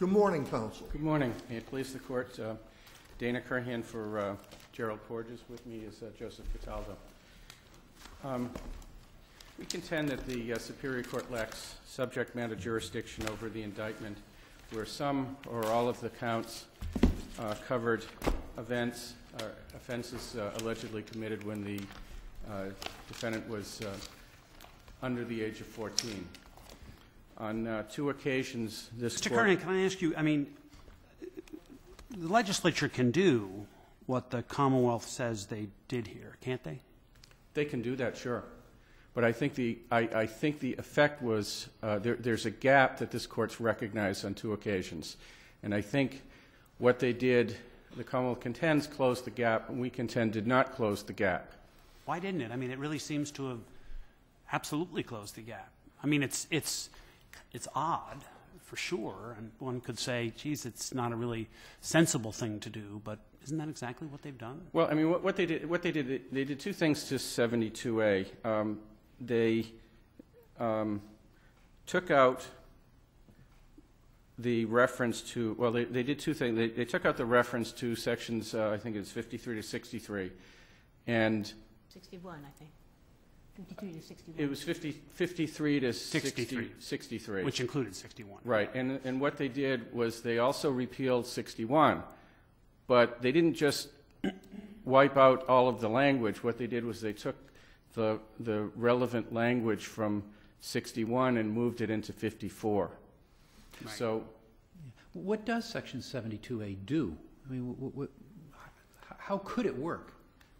Good morning, counsel. Good morning. May it please the court, uh, Dana Curhan for uh, Gerald Porges. With me is uh, Joseph Cataldo. Um, We contend that the uh, Superior Court lacks subject matter jurisdiction over the indictment where some or all of the counts uh, covered events, or offenses uh, allegedly committed when the defendant was under the age of 14. On uh, two occasions, this Mr. court... Curhan, can I ask you, I mean, the legislature can do what the Commonwealth says they did here, can't they? They can do that, sure. But I think the, I, I think the effect was, uh, there, there's a gap that this court's recognized on two occasions. And I think what they did, the Commonwealth contends closed the gap, and we contend did not close the gap. Why didn't it? I mean, it really seems to have absolutely closed the gap. I mean, it's, it's, it's odd, for sure, and one could say, geez, it's not a really sensible thing to do, but isn't that exactly what they've done? Well, I mean, what, what they did, what they did, they did two things to 72A. Um, they um, took out the reference to, well, they, they did two things. They, they took out the reference to sections, uh, I think it's 53 to 63, and 61, I think. 53 to 61. it was 50, 53 to 60 63. 63. Which included 61. Right, and, and what they did was they also repealed 61, but they didn't just wipe out all of the language. What they did was they took the, the relevant language from 61 and moved it into 54. Right. So, What does Section 72A do? I mean, wh- wh- h- how could it work?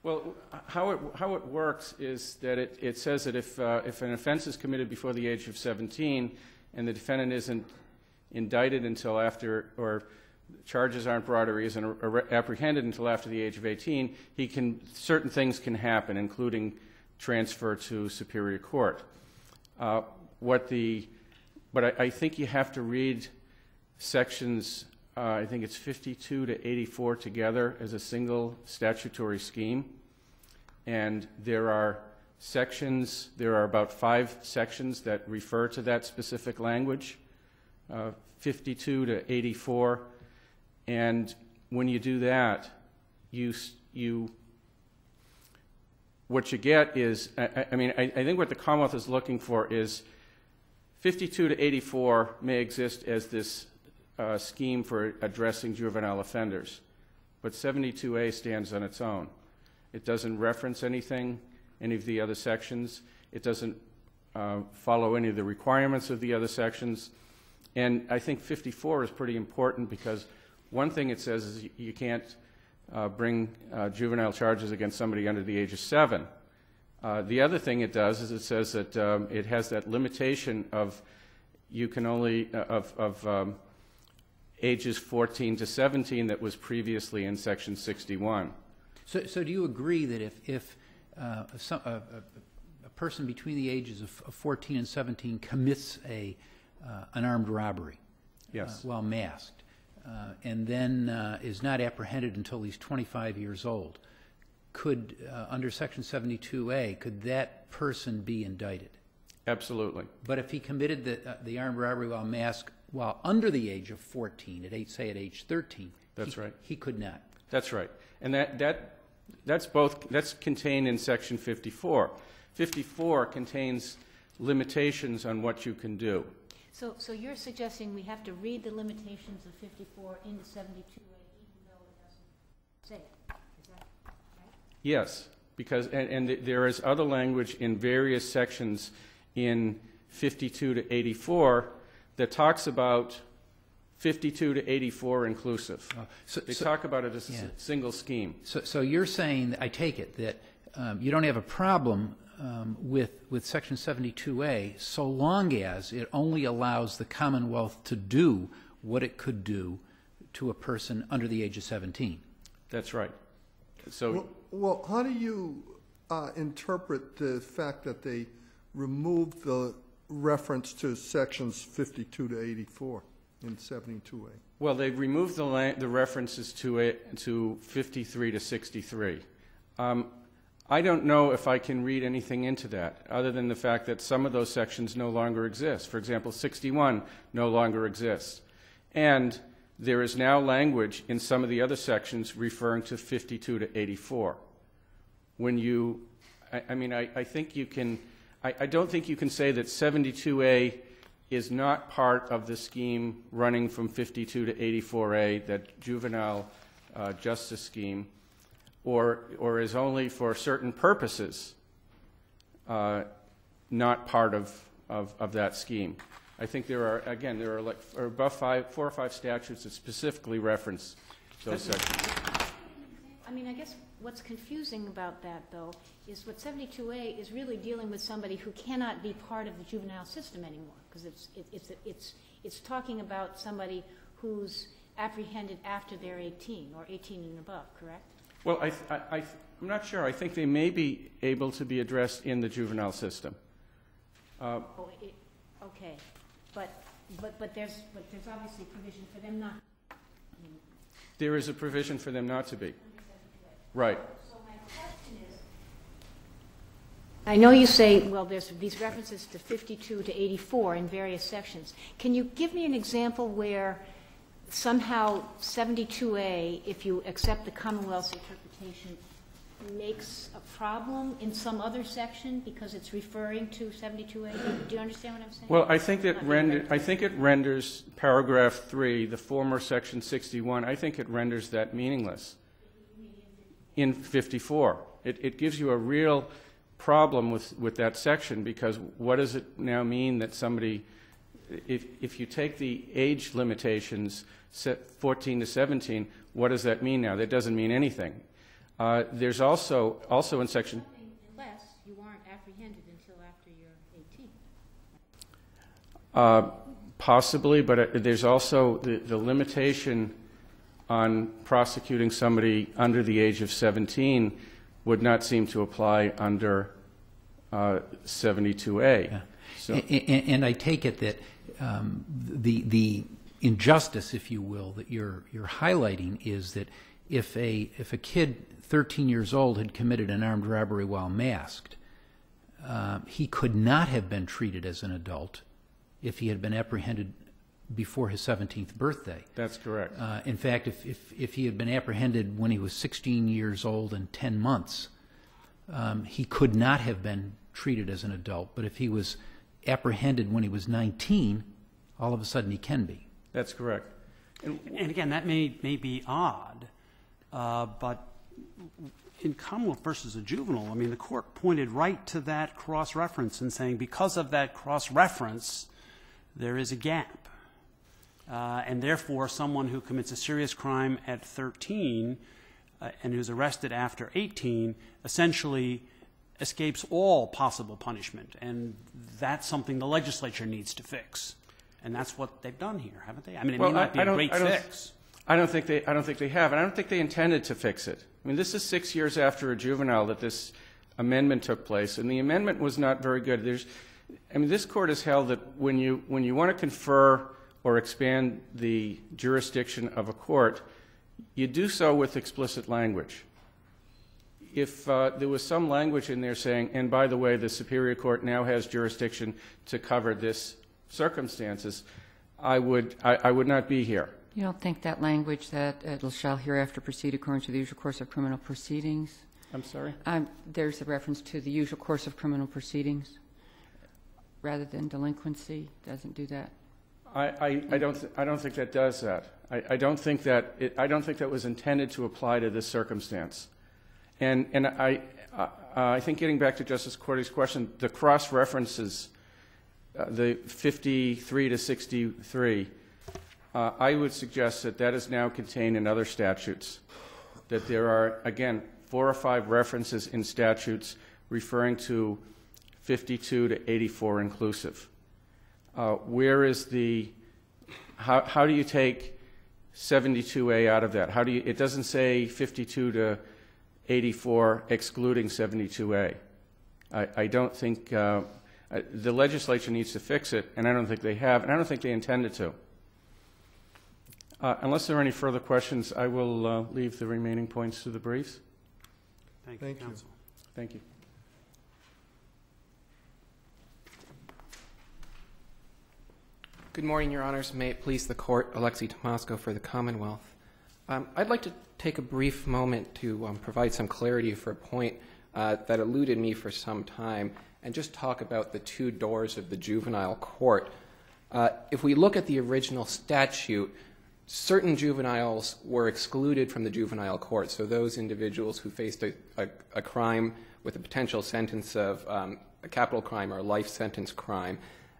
Well, how it, how it works is that it, it says that if, uh, if an offense is committed before the age of 17 and the defendant isn't indicted until after, or charges aren't brought or isn't apprehended until after the age of 18, he can, certain things can happen, including transfer to Superior Court. Uh, What the, but I, I think you have to read sections, uh, I think it's 52 to 84 together as a single statutory scheme. And there are sections, there are about five sections that refer to that specific language, uh, 52 to 84. And when you do that, you, you, what you get is, I, I- mean, I, I think what the Commonwealth is looking for is 52 to 84 may exist as this uh, scheme for addressing juvenile offenders, but 72A stands on its own. It doesn't reference anything, any of the other sections. It doesn't uh, follow any of the requirements of the other sections. And I think 54 is pretty important because one thing it says is you- can't uh, bring uh, juvenile charges against somebody under the age of seven. Uh, The other thing it does is it says that um, it has that limitation of you can only, uh, of, of um, ages 14 to 17 that was previously in Section 61. So, so do you agree that if, if uh, some, a, a, a person between the ages of of 14 and 17 commits a, uh, an armed robbery? Yes. uh, While masked, uh, and then uh, is not apprehended until he's 25 years old, could, uh, under Section 72A, could that person be indicted? Absolutely. But if he committed the, uh, the armed robbery while masked, while under the age of 14, at age, say at age 13? That's he- right. He could not. That's right. And that, that, that's both, that's contained in Section 54. 54 contains limitations on what you can do. So, so you're suggesting we have to read the limitations of 54 into 72A even though it doesn't say it? Is that right? Yes, because, and, and there is other language in various sections in 52 to 84 that talks about 52 to 84 inclusive. Uh, so- They so- talk about it as a s- Yeah. single scheme. So, so you're saying, I take it, that um, you don't have a problem um, with, with Section 72A so long as it only allows the Commonwealth to do what it could do to a person under the age of 17? That's right. So, Well- Well, how do you uh, interpret the fact that they removed the reference to sections 52 to 84 in 72A? well, they removed the, the references to it, to 53 to 63. Um, I don't know if I can read anything into that, other than the fact that some of those sections no longer exist. For example, 61 no longer exists. And there is now language in some of the other sections referring to 52 to 84. When you, I, I mean, I, I think you can, I, I don't think you can say that 72A is not part of the scheme running from 52 to 84A, that juvenile uh, justice scheme, or, or is only for certain purposes uh, not part of, of, of that scheme. I think there are, again, there are like, above five, four or five statutes that specifically reference those sections. I mean, I guess what's confusing about that, though, is what 72A is really dealing with somebody who cannot be part of the juvenile system anymore, because it's, it- it's, it's, it's talking about somebody who's apprehended after they're 18, or 18 and above, correct? Well, I, I, I- I'm not sure. I think they may be able to be addressed in the juvenile system. Uh, Oh, it, okay, but, but, but there's, but there's obviously provision for them not. There is a provision for them not to be. Right. So my question is. I know you say, well, there's these references to 52 to 84 in various sections. Can you give me an example where somehow 72A, if you accept the Commonwealth's interpretation, makes a problem in some other section because it's referring to 72A? Do you understand what I'm saying? Well, I think that render, I think it renders paragraph three, the former section 61, I think it renders that meaningless in 54. It, it gives you a real problem with, with that section because what does it now mean that somebody, if, if you take the age limitations, set 14 to 17, what does that mean now? That doesn't mean anything. Uh, there's also, also in section, Unless you aren't apprehended until after you're 18. Uh, Possibly, but uh, there's also the the limitation on prosecuting somebody under the age of 17 would not seem to apply under uh, 72A. So, A- a- And I take it that um, the, the injustice, if you will, that you're, you're highlighting is that if a, if a kid 13 years old had committed an armed robbery while masked, uh, he could not have been treated as an adult if he had been apprehended before his 17th birthday. That's correct. Uh, in fact, if, if, if he had been apprehended when he was 16 years old and 10 months, um, he could not have been treated as an adult. But if he was apprehended when he was 19, all of a sudden he can be. That's correct. And again, that may, may be odd, uh, but in Commonwealth versus a juvenile, I mean, the court pointed right to that cross-reference and saying, because of that cross-reference, there is a gap. Uh, and therefore, someone who commits a serious crime at 13 uh, and who's arrested after 18 essentially escapes all possible punishment. And that's something the legislature needs to fix. And that's what they've done here, haven't they? I mean, it Well, may I- not be I a great I don't- fix. I don't think they, I don't think they have, and I don't think they intended to fix it. I mean, this is six years after a juvenile that this amendment took place, and the amendment was not very good. There's, I mean, this court has held that when you, when you want to confer or expand the jurisdiction of a court, you do so with explicit language. If uh, there was some language in there saying, and by the way, the Superior Court now has jurisdiction to cover this circumstances, I would, I, I would not be here. You don't think that language that it shall hereafter proceed according to the usual course of criminal proceedings? I'm sorry? Um, There's a reference to the usual course of criminal proceedings rather than delinquency, doesn't do that? I, I, I don't, I don't think that does that. I, I don't think that, it, I don't think that was intended to apply to this circumstance. And, and I, uh, I think getting back to Justice Cordy's question, the cross references, uh, the 53 to 63, uh, I would suggest that that is now contained in other statutes. That there are, again, four or five references in statutes referring to 52 to 84 inclusive. Uh, where is the, how, how do you take 72A out of that? How do you, it doesn't say 52 to 84 excluding 72A. I, I don't think, uh, uh, the legislature needs to fix it, and I don't think they have, and I don't think they intended to. Uh, Unless there are any further questions, I will uh, leave the remaining points to the briefs. Thank you, Thank you. counsel. Thank you. Good morning, Your Honors. May it please the Court, Alexi Tomasco for the Commonwealth. Um, I'd like to take a brief moment to um, provide some clarity for a point uh, that eluded me for some time and just talk about the two doors of the juvenile court. Uh, if we look at the original statute, certain juveniles were excluded from the juvenile court. So those individuals who faced a, a, a crime with a potential sentence of um, a capital crime or a life sentence crime.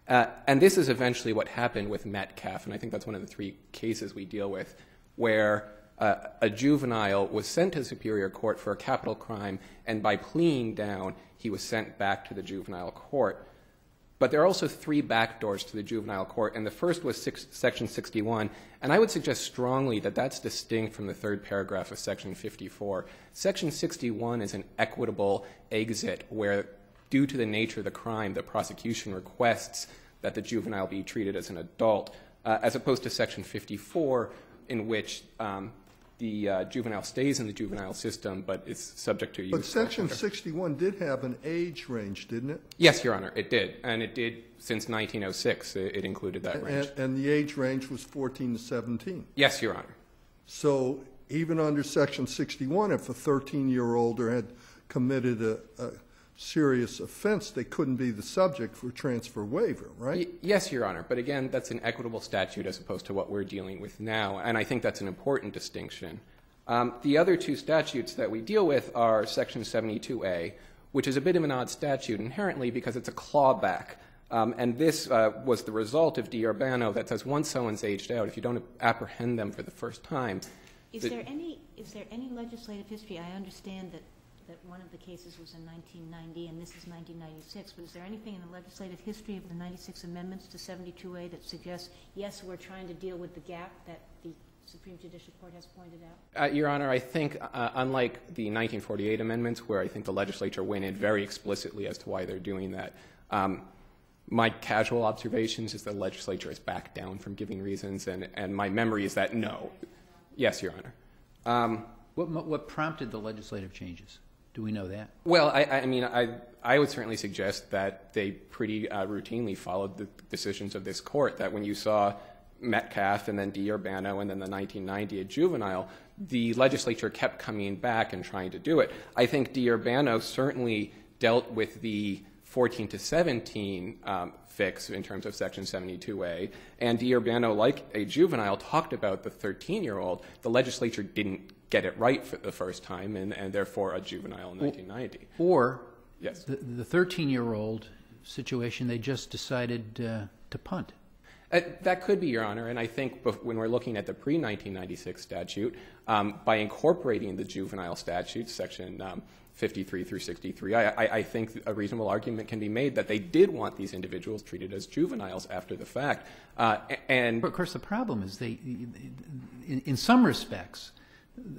Uh, and this is eventually what happened with Metcalf, and I think that's one of the three cases we deal with, where uh, a juvenile was sent to Superior Court for a capital crime, and by pleading down, he was sent back to the juvenile court. But there are also three backdoors to the juvenile court, and the first was six, Section 61. And I would suggest strongly that that's distinct from the third paragraph of Section 54. Section 61 is an equitable exit where, due to the nature of the crime, the prosecution requests that the juvenile be treated as an adult, uh, as opposed to Section 54, in which um, the uh, juvenile stays in the juvenile system but is subject to. But Section forfeiture. 61 did have an age range, didn't it? Yes, Your Honor, it did. And it did since 1906. It, it included that range. And, and the age range was 14 to 17. yes, Your Honor. So even under Section 61, if a 13-year-old had committed a, a serious offense, they couldn't be the subject for transfer waiver, right? Yes, Your Honor. But again, that's an equitable statute as opposed to what we're dealing with now. And I think that's an important distinction. Um, the other two statutes that we deal with are Section 72A, which is a bit of an odd statute inherently because it's a clawback. Um, and this uh, was the result of D'Urbano that says once someone's aged out, if you don't apprehend them for the first time, Is The- there any, is there any legislative history? I understand that, that one of the cases was in 1990 and this is 1996, but is there anything in the legislative history of the 96 amendments to 72A that suggests, yes, we're trying to deal with the gap that the Supreme Judicial Court has pointed out? Uh, Your Honor, I think, uh, unlike the 1948 amendments, where I think the legislature went in very explicitly as to why they're doing that, um, my casual observations is the legislature has backed down from giving reasons, and, and my memory is that no. Yes, Your Honor. Um, What, what prompted the legislative changes? Do we know that? well, I, I mean, I, I would certainly suggest that they pretty uh, routinely followed the decisions of this court, that when you saw Metcalf and then D'Urbano and then the 1990 juvenile, the legislature kept coming back and trying to do it. I think D'Urbano certainly dealt with the 14 to 17 um, fix in terms of Section 72A, and D'Urbano, like a juvenile, talked about the 13 year old. The legislature didn't get it right for the first time, and, and therefore a juvenile in 1990. Or Yes. the, the 13-year-old situation, they just decided uh, to punt? Uh, that could be, Your Honor, and I think when we're looking at the pre 1996 statute, um, by incorporating the juvenile statute, section um, 53 through 63, I, I, I think a reasonable argument can be made that they did want these individuals treated as juveniles after the fact. Uh, and But of course, the problem is they, in, in some respects,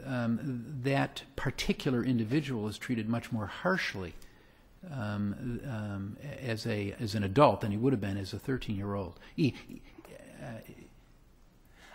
um, that particular individual is treated much more harshly um, um, as a as an adult than he would have been as a 13-year-old. He, I,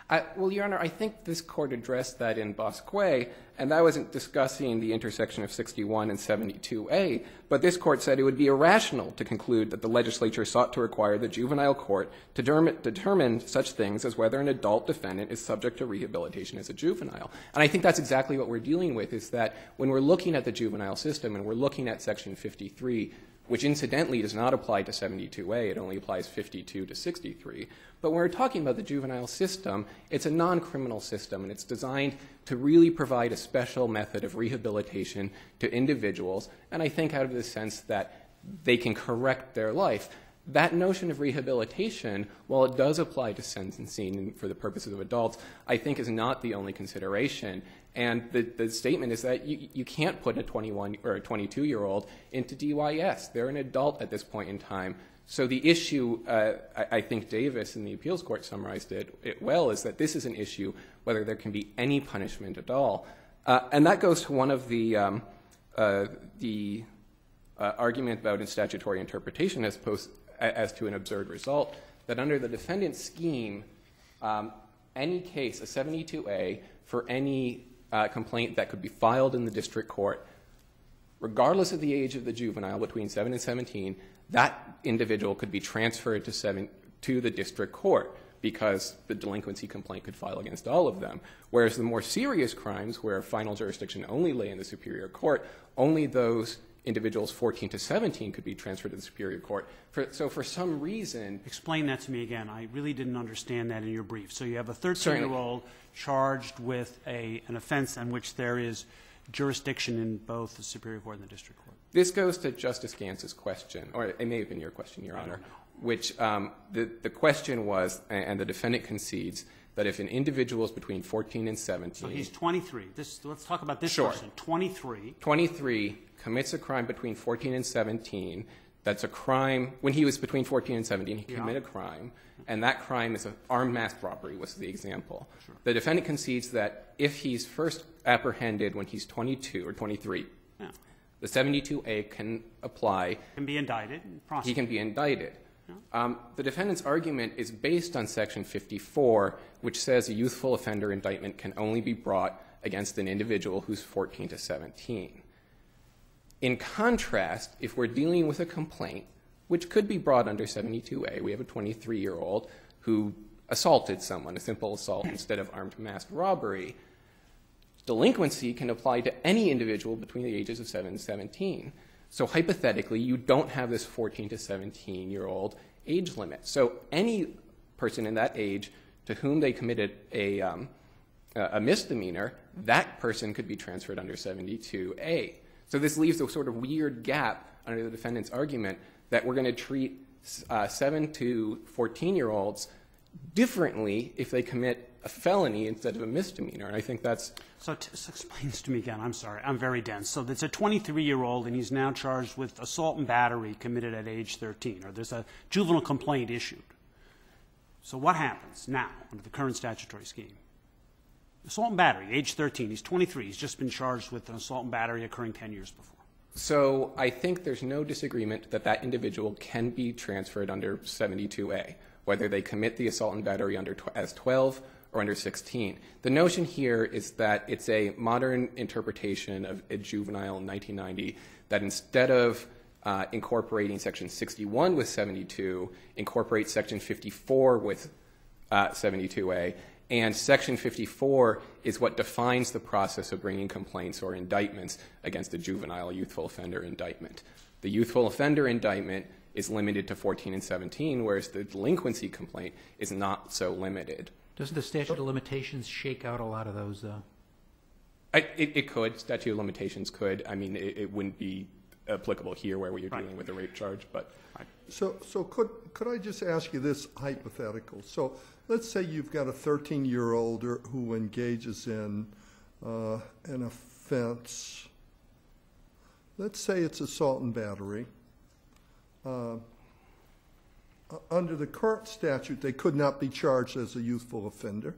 well, Your Honor, I think this court addressed that in Bosque, and that wasn't discussing the intersection of 61 and 72A, but this court said it would be irrational to conclude that the legislature sought to require the juvenile court to determine such things as whether an adult defendant is subject to rehabilitation as a juvenile. And I think that's exactly what we're dealing with, is that when we're looking at the juvenile system and we're looking at Section 53, which incidentally does not apply to 72A, it only applies 52 to 63. But when we're talking about the juvenile system, it's a non criminal system, and it's designed to really provide a special method of rehabilitation to individuals, and I think out of the sense that they can correct their life. That notion of rehabilitation, while it does apply to sentencing for the purposes of adults, I think is not the only consideration. And the, the statement is that you, you can't put a 21 or a 22 year old into DYS. They're an adult at this point in time. So the issue, uh, I, I think Davis in the appeals court summarized it, it well, is that this is an issue whether there can be any punishment at all. Uh, and that goes to one of the, um, uh, the uh, argument about in statutory interpretation as, opposed, as to an absurd result, that under the defendant's scheme, um, any case, a 72A, for any uh, complaint that could be filed in the district court, regardless of the age of the juvenile between 7 and 17, that individual could be transferred to, seven, to the district court because the delinquency complaint could file against all of them. Whereas the more serious crimes, where final jurisdiction only lay in the superior court, only those individuals 14 to 17 could be transferred to the superior court. For, so for some reason, Explain that to me again. I really didn't understand that in your brief. So you have a 13-year-old charged with a, an offense on which there is jurisdiction in both the Superior Court and the District Court. This goes to Justice Gants's question, or it may have been your question, Your Honor, which um, the, the question was, and the defendant concedes, that if an individual is between 14 and 17, So he's 23. This, let's talk about this Sure. person. 23. 23 commits a crime between 14 and 17, that's a crime, when he was between 14 and 17, he committed a crime, and that crime is an armed mass robbery, was the example. Sure. The defendant concedes that if he's first apprehended when he's 22 or 23, Yeah. the 72A can apply Can be indicted and he can be indicted. Um, the defendant's argument is based on Section 54, which says a youthful offender indictment can only be brought against an individual who's 14 to 17. In contrast, if we're dealing with a complaint, which could be brought under 72A, we have a 23 year old who assaulted someone, a simple assault instead of armed mass robbery, delinquency can apply to any individual between the ages of 7 and 17. So hypothetically, you don't have this 14 to 17 year old age limit. So any person in that age to whom they committed a, um, a misdemeanor, that person could be transferred under 72A. So this leaves a sort of weird gap under the defendant's argument that we're going to treat uh, 7 to 14 year olds differently if they commit a felony instead of a misdemeanor. And I think that's So t- this explains to me again, I'm sorry, I'm very dense. So it's a 23-year-old, and he's now charged with assault and battery committed at age 13, or there's a juvenile complaint issued. So what happens now under the current statutory scheme? Assault and battery, age 13, he's 23, he's just been charged with an assault and battery occurring 10 years before. So I think there's no disagreement that that individual can be transferred under 72A, whether they commit the assault and battery under tw- as 12 or under 16. The notion here is that it's a modern interpretation of a juvenile in 1990 that instead of uh, incorporating Section 61 with 72, incorporates Section 54 with uh, 72A. And Section 54 is what defines the process of bringing complaints or indictments against a juvenile youthful offender indictment. The youthful offender indictment is limited to 14 and 17, whereas the delinquency complaint is not so limited. Doesn't the statute of limitations shake out a lot of those, though? I, it, it could, statute of limitations could. I mean, it, it wouldn't be applicable here where you're dealing with a rape charge, but So, so could, could I just ask you this hypothetical? So let's say you've got a 13-year-old who engages in uh, an offense. Let's say it's assault and battery. Uh, Under the current statute, they could not be charged as a youthful offender.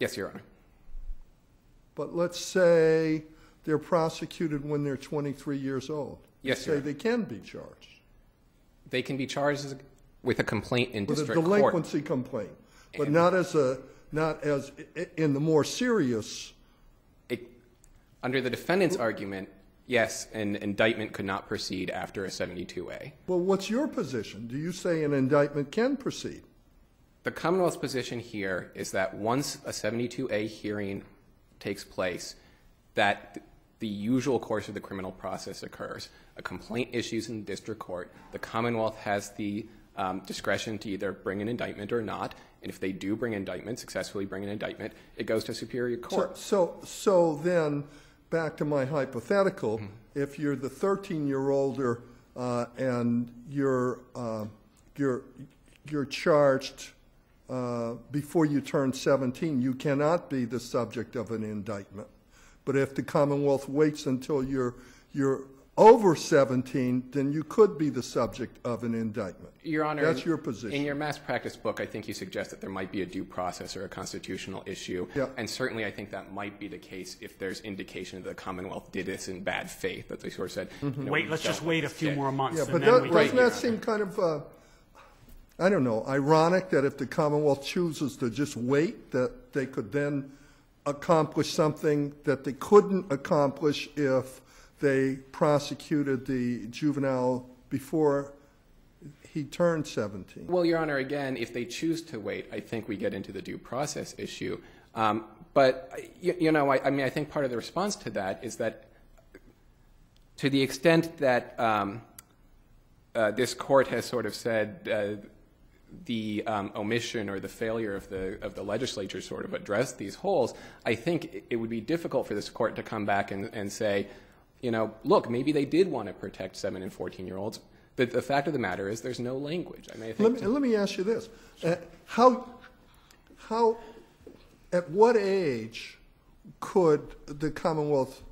yes, Your Honor. But let's say they're prosecuted when they're 23 years old. Yes, Say Your Honor. they can be charged They can be charged with a complaint in district court. with a delinquency complaint, but not as a, not as, in the more serious, It, under the defendant's argument, yes, an indictment could not proceed after a 72A. well, what's your position? Do you say an indictment can proceed? The Commonwealth's position here is that once a 72A hearing takes place, that the usual course of the criminal process occurs. A complaint issues in the district court. The Commonwealth has the um, discretion to either bring an indictment or not. And if they do bring an indictment, successfully bring an indictment, it goes to Superior Court. so, so then, back to my hypothetical, if you're the 13-year-older uh, and you're, uh, you're, you're charged uh, before you turn 17, you cannot be the subject of an indictment. But if the Commonwealth waits until you're, you're over 17, then you could be the subject of an indictment. Your Honor, That's your position. In your mass practice book, I think you suggest that there might be a due process or a constitutional issue. Yeah. And certainly, I think that might be the case if there's indication that the Commonwealth did this in bad faith, that they sort of said, Mm-hmm. you know, Wait, let's just wait a few kid. more months, Yeah, and but then that, we doesn't can- that seem kind of, uh, I don't know, ironic that if the Commonwealth chooses to just wait, that they could then accomplish something that they couldn't accomplish if they prosecuted the juvenile before he turned 17. Well, Your Honor, again, if they choose to wait, I think we get into the due process issue. Um, but, you, you know, I, I mean, I think part of the response to that is that to the extent that um, uh, this court has sort of said uh, the um, omission or the failure of the of the legislature sort of addressed these holes, I think it would be difficult for this court to come back and, and say, you know, look, maybe they did want to protect seven and fourteen year olds, but the fact of the matter is there's no language. I mean, I think Let me, let me ask you this. Uh, How, how, at what age could the Commonwealth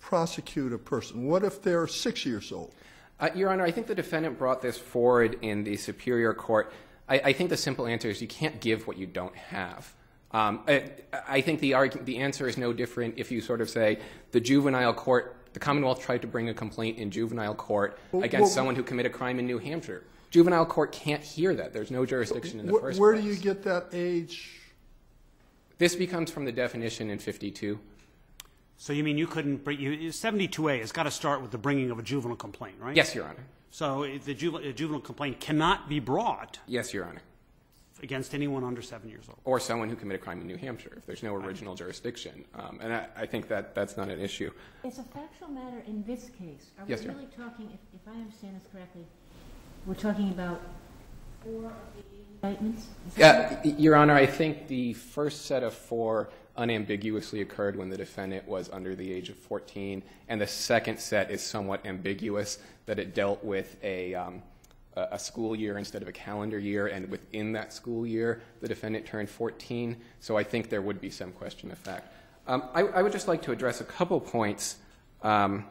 prosecute a person? What if they're six years old? Uh, Your Honor, I think the defendant brought this forward in the Superior Court. I, I think the simple answer is you can't give what you don't have. Um, I, I think the, argu- the answer is no different if you sort of say the juvenile court, the Commonwealth tried to bring a complaint in juvenile court against well- someone who committed a crime in New Hampshire. Juvenile court can't hear that. There's no jurisdiction in the Wh- first Where place. do you get that age? This becomes from the definition in 52. So you mean you couldn't bring, you, 72A has got to start with the bringing of a juvenile complaint, right? Yes, Your Honor. So the juvenile, a juvenile complaint cannot be brought Yes, Your Honor. Against anyone under seven years old. Or someone who committed a crime in New Hampshire if there's no original jurisdiction. Um, and I, I think that that's not an issue. It's a factual matter in this case, are we Yes, sir. really talking, if, if I understand this correctly, we're talking about four of the indictments? Is that Uh, Your Honor, I think the first set of four unambiguously occurred when the defendant was under the age of 14, and the second set is somewhat ambiguous, that it dealt with a, um, a school year instead of a calendar year, and within that school year, the defendant turned 14, so I think there would be some question of fact. Um, I, I would just like to address a couple points um,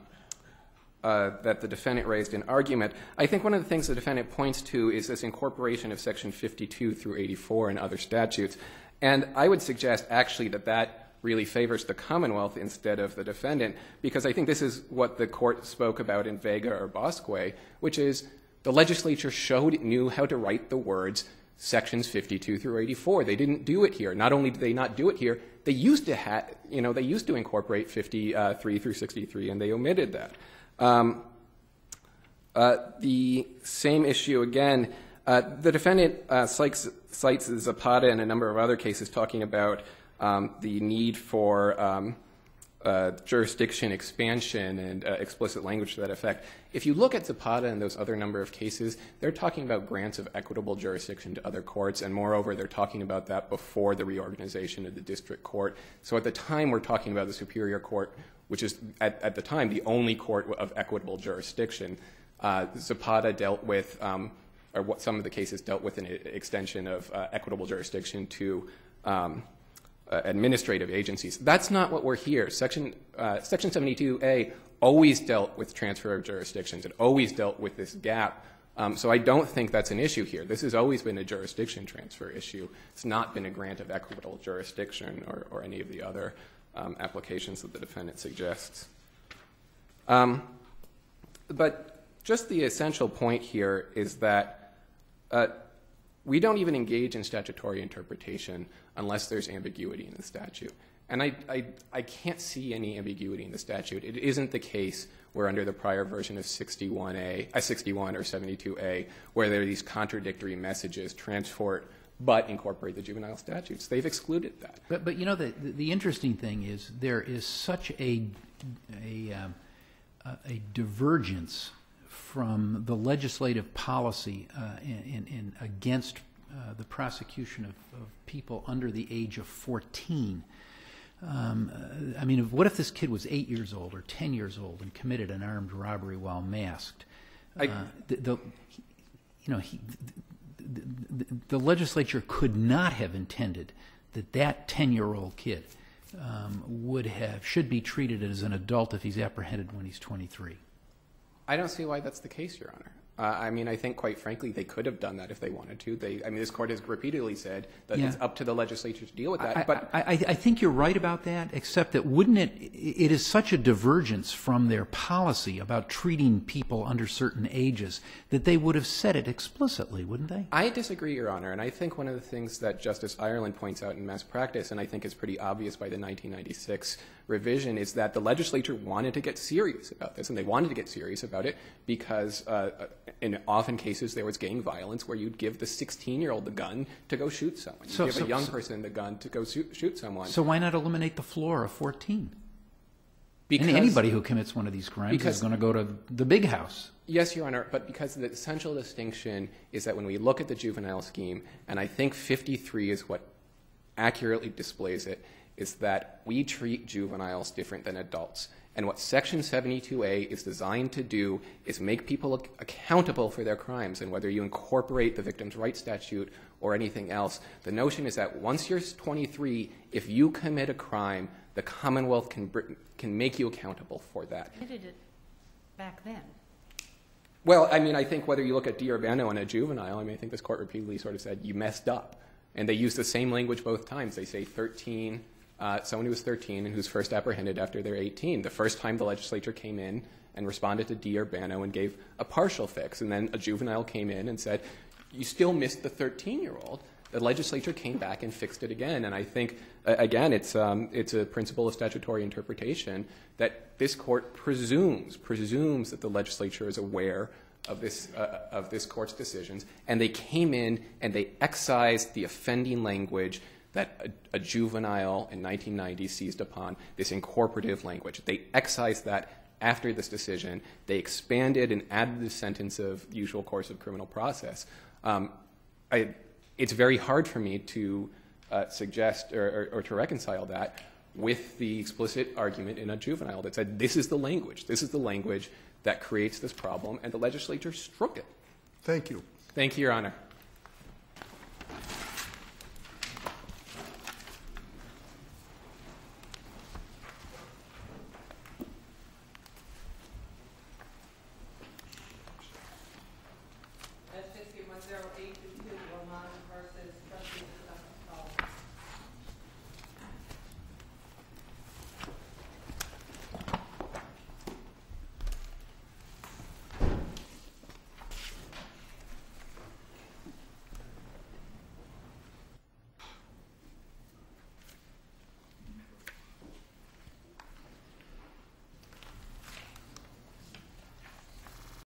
uh, that the defendant raised in argument. I think one of the things the defendant points to is this incorporation of Section 52 through 84 and other statutes. And I would suggest actually that that really favors the Commonwealth instead of the defendant, because I think this is what the court spoke about in Vega or Bosque, which is the legislature showed it knew how to write the words sections 52 through 84. They didn't do it here. Not only did they not do it here, they used to you know, they used to incorporate 53 through 63, and they omitted that. Um, uh, the same issue again. Uh, the defendant uh, cites, cites Zapata and a number of other cases talking about um, the need for um, uh, jurisdiction expansion and uh, explicit language to that effect. If you look at Zapata and those other number of cases, they're talking about grants of equitable jurisdiction to other courts, and moreover, they're talking about that before the reorganization of the district court. So at the time, we're talking about the Superior Court, which is at, at the time the only court of equitable jurisdiction. Uh, Zapata dealt with, um, or what some of the cases dealt with an extension of uh, equitable jurisdiction to um, uh, administrative agencies. That's not what we're here. Section, uh, Section 72A always dealt with transfer of jurisdictions. It always dealt with this gap. Um, so I don't think that's an issue here. This has always been a jurisdiction transfer issue. It's not been a grant of equitable jurisdiction or, or any of the other um, applications that the defendant suggests. Um, but just the essential point here is that uh, we don't even engage in statutory interpretation unless there's ambiguity in the statute. And I, I, I can't see any ambiguity in the statute. It isn't the case where under the prior version of 61A, uh, 61 or 72A, where there are these contradictory messages, transport but incorporate the juvenile statutes. They've excluded that. But, but you know, the, the interesting thing is there is such a, a, um, a a divergence from the legislative policy uh, in, in, in against uh, the prosecution of, of people under the age of 14. Um, uh, I mean, if- what if this kid was eight years old or 10 years old and committed an armed robbery while masked? I- Uh, the, the, you know, he, the, the, the legislature could not have intended that that 10-year-old kid um, would have, should be treated as an adult if he's apprehended when he's 23. I don't see why that's the case, Your Honor. Uh, I mean, I think, quite frankly, they could have done that if they wanted to. They, I mean, this court has repeatedly said that Yeah. it's up to the legislature to deal with that. I, but I, I, I think you're right about that, except that wouldn't it, it is such a divergence from their policy about treating people under certain ages that they would have said it explicitly, wouldn't they? I disagree, Your Honor, and I think one of the things that Justice Ireland points out in mass practice, and I think is pretty obvious by the 1996 revision is that the legislature wanted to get serious about this, and they wanted to get serious about it because uh, in often cases there was gang violence where you'd give the 16-year-old the gun to go shoot someone. You So- give so- a young so- person the gun to go shoot, shoot someone. So why not eliminate the floor of 14? because, Any- Anybody who commits one of these crimes because- is going to go to the big house. Yes, Your Honor, but because the essential distinction is that when we look at the juvenile scheme, and I think 53 is what accurately displays it, is that we treat juveniles different than adults. And what Section 72A is designed to do is make people ac- accountable for their crimes. And whether you incorporate the Victims' Rights Statute or anything else, the notion is that once you're 23, if you commit a crime, the Commonwealth can, br- can make you accountable for that. Admitted it back then. Well, I mean, I think whether you look at D'Urbano and a juvenile, I mean, I think this court repeatedly sort of said, you messed up. And they use the same language both times. They say 13, uh, someone who was 13 and who's first apprehended after they're 18. The first time the legislature came in and responded to D'Urbano and gave a partial fix. And then a juvenile came in and said, you still missed the 13 year old. The legislature came back and fixed it again. And I think, again, it's, um, it's a principle of statutory interpretation that this court presumes, presumes that the legislature is aware of this, uh, of this court's decisions. And they came in and they excised the offending language that a, a juvenile in 1990 seized upon, this incorporative language. They excised that after this decision. They expanded and added the sentence of usual course of criminal process. Um, I, it's very hard for me to uh, suggest or, or, or to reconcile that with the explicit argument in a juvenile that said this is the language, this is the language that creates this problem, and the legislature struck it. Thank you. Thank you, Your Honor.